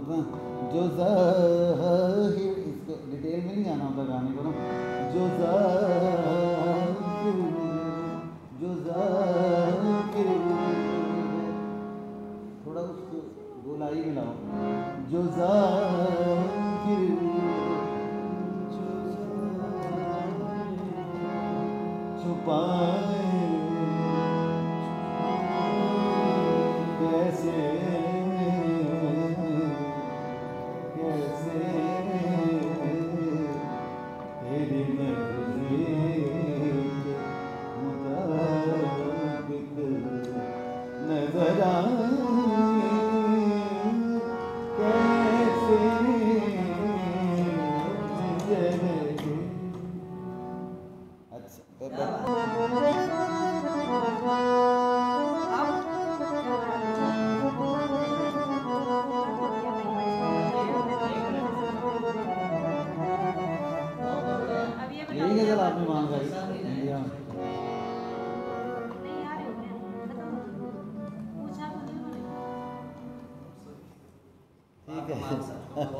जो ज़ाहिर, इसको डिटेल में नहीं जाना होता गाने को ना। जो ज़ाहिर जो ज़ाहिर। थोड़ा उसको गोलाई में लाओ। जो ज़ाहिर छुपाए अब है चल आपने मांगा है इंडिया तो ठीक है।